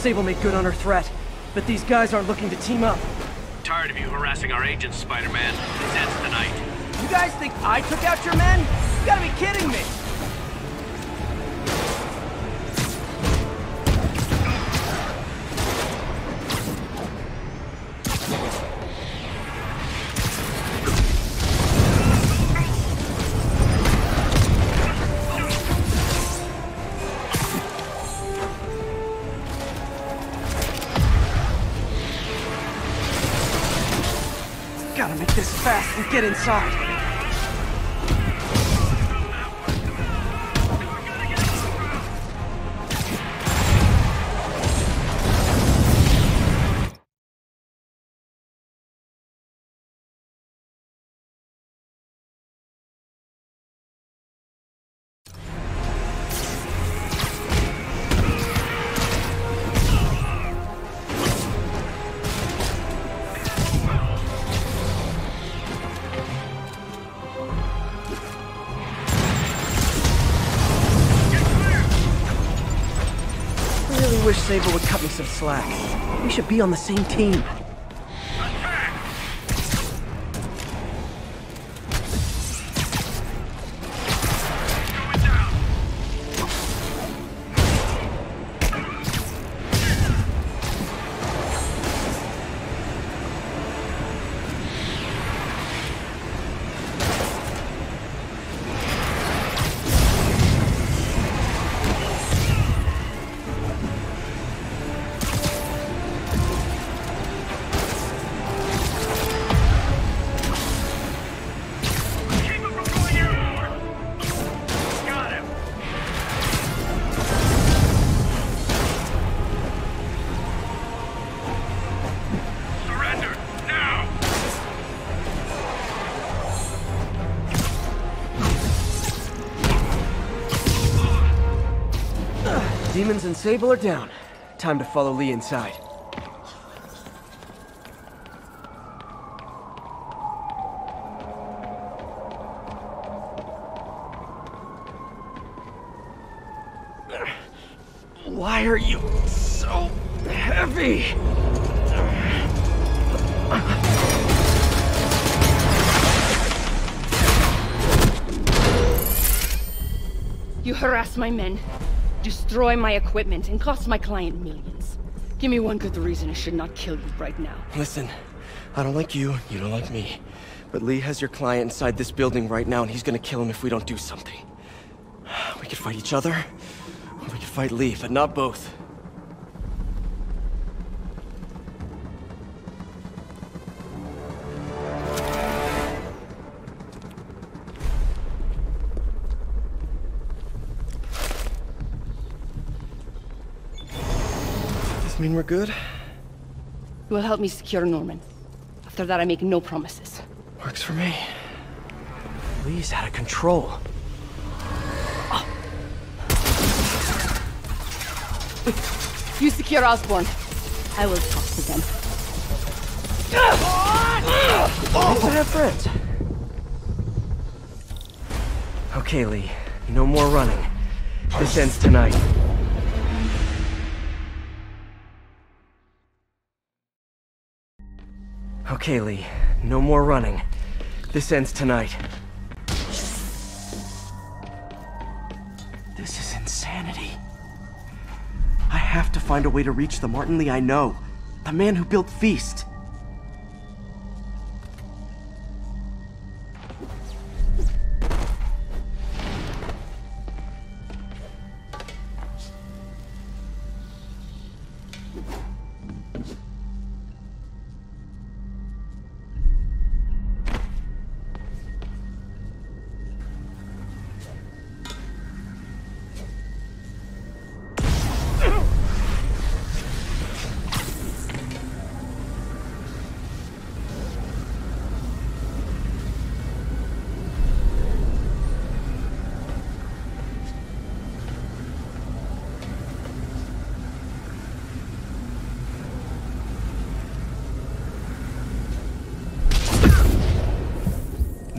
Sable made good on her threat, but these guys aren't looking to team up. Tired of you harassing our agents, Spider-Man. This ends tonight. You guys think I took out your men? You gotta be kidding me! Gotta make this fast and get inside. Sable would cut me some slack. We should be on the same team. Demons and Sable are down. Time to follow Lee inside. Why are you so heavy? You harass my men, destroy my equipment, and cost my client millions. Give me one good reason I should not kill you right now. Listen, I don't like you, you don't like me. But Lee has your client inside this building right now, and he's gonna kill him if we don't do something. We could fight each other, or we could fight Lee, but not both. Mean we're good? You will help me secure Norman. After that, I make no promises. Works for me. Lee's out of control. You secure Osborn. I will talk to them. Thanks to have friends. Okay, Lee. No more running. This ends tonight. Okay, Lee. No more running. This ends tonight. This is insanity. I have to find a way to reach the Martin Lee I know. The man who built Feast.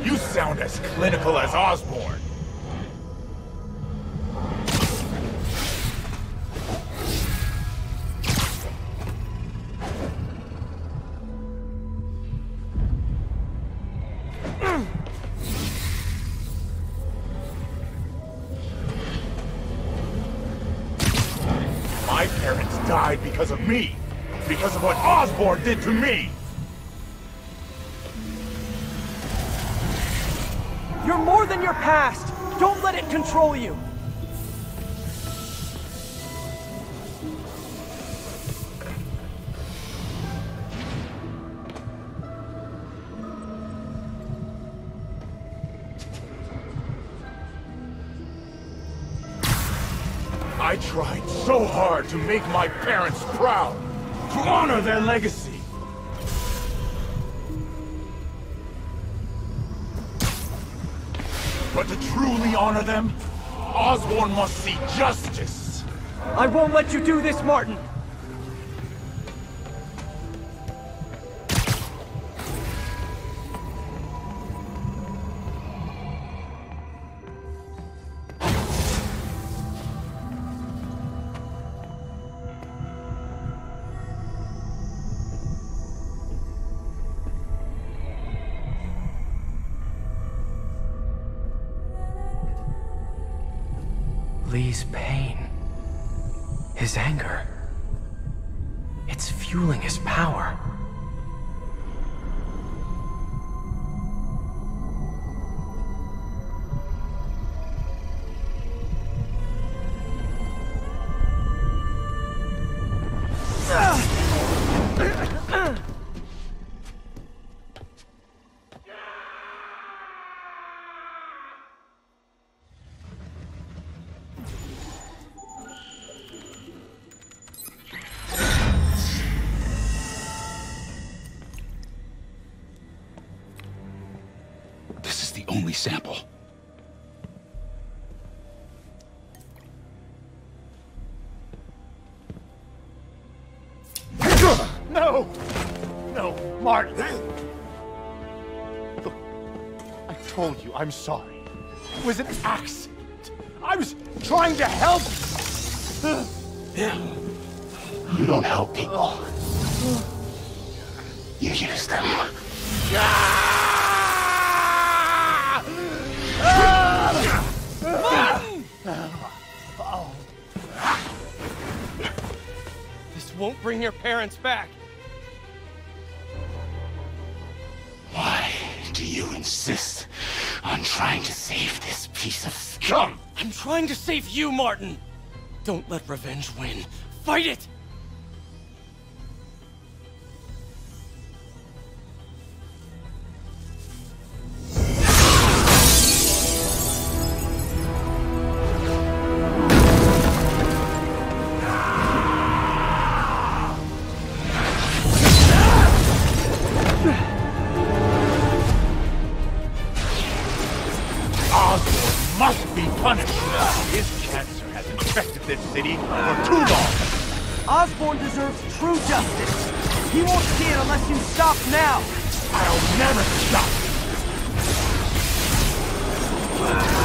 You sound as clinical as Osborn. My parents died because of me. Because of what Osborn did to me. You're more than your past. Don't let it control you. I tried so hard to make my parents proud, to honor their legacy. But to truly honor them, Osborn must see justice. I won't let you do this, Martin. Lee's pain. His anger. It's fueling his power. Only sample. No! No, Martin! Look, I told you I'm sorry. It was an accident. I was trying to help You don't help people. You use them. This won't bring your parents back. Why do you insist on trying to save this piece of scum? I'm trying to save you, Martin. Don't let revenge win. Fight it! Osborn deserves true justice. He won't see it unless you stop now. I'll never stop.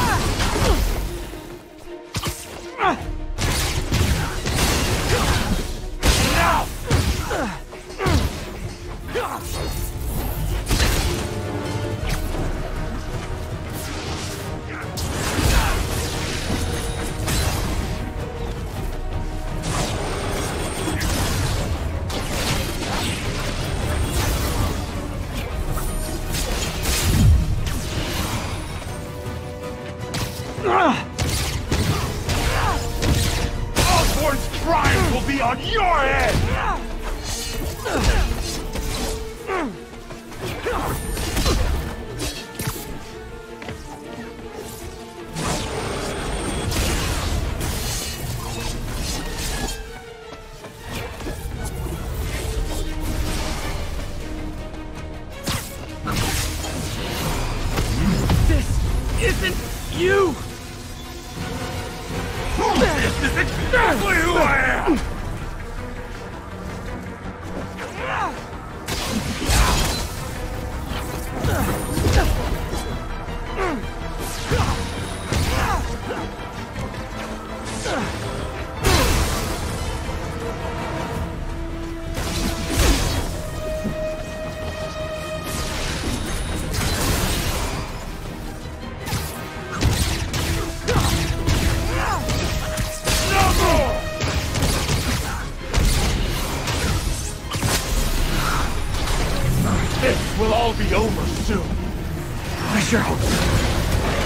I sure hope.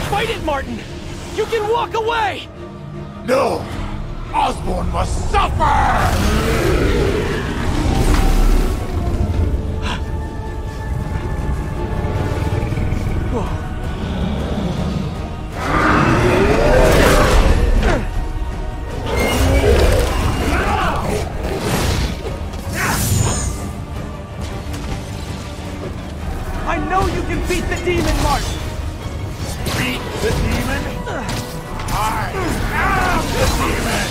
Fight it, Martin! You can walk away! No! Osborn must suffer! I know you can beat the demon, Martin! Beat the demon? I am the demon!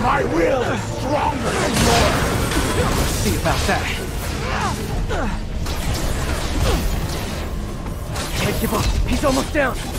My will is stronger than yours! See about that. Give up. He's almost down.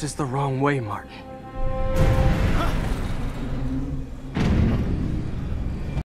This is the wrong way, Martin.